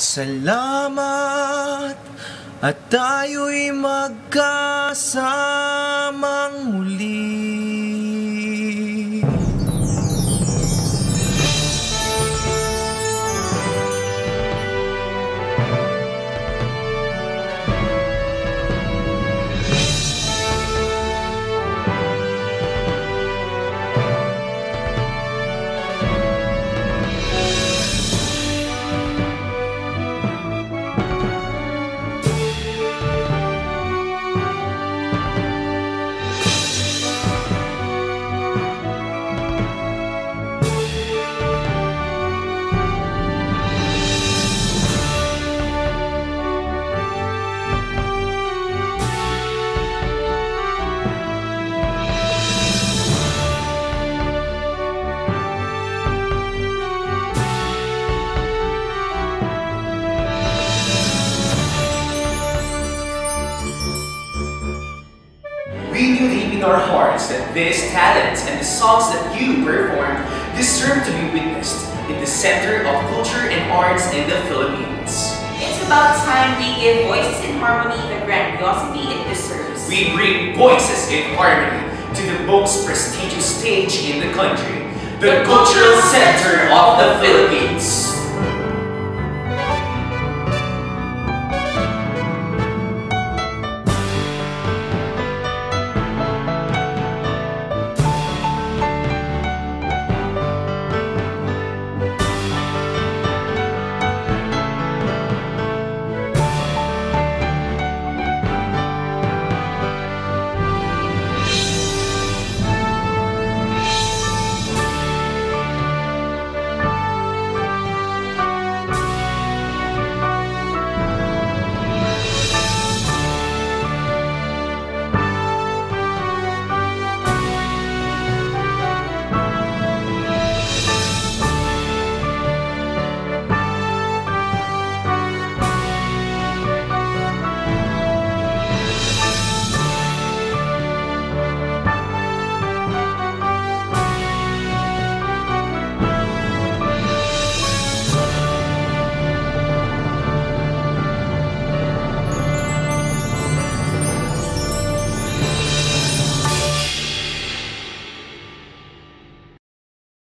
Salamat at tayo'y magkasamang muli. We believe in our hearts that this talent and the songs that you performed deserve to be witnessed in the center of culture and arts in the Philippines. It's about time we give Voices in Harmony the grandiosity it deserves. We bring voices in harmony to the most prestigious stage in the country, the Cultural Center of the Philippines.